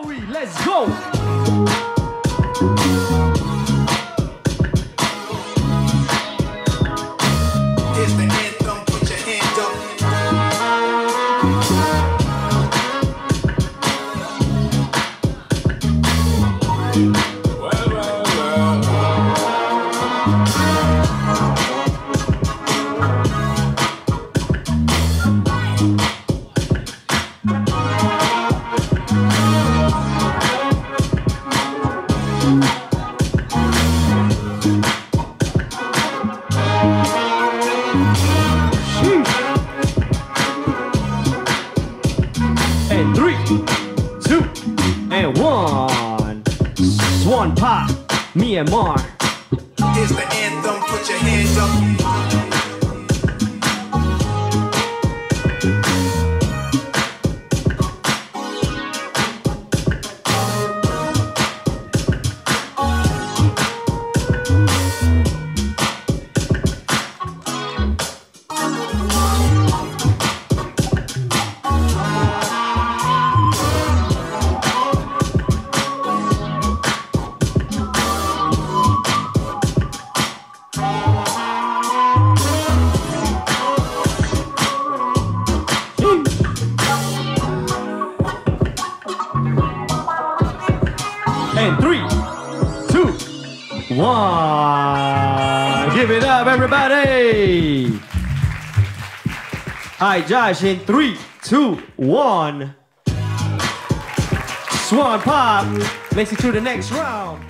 Let's go. Here's the anthem, put your hand up. And three, two, and one. Swan pop, Myanmar. Here's the anthem, put your hand up. One. Give it up, everybody. All right, Josh, in three, two, one. Swan Pop makes it to the next round.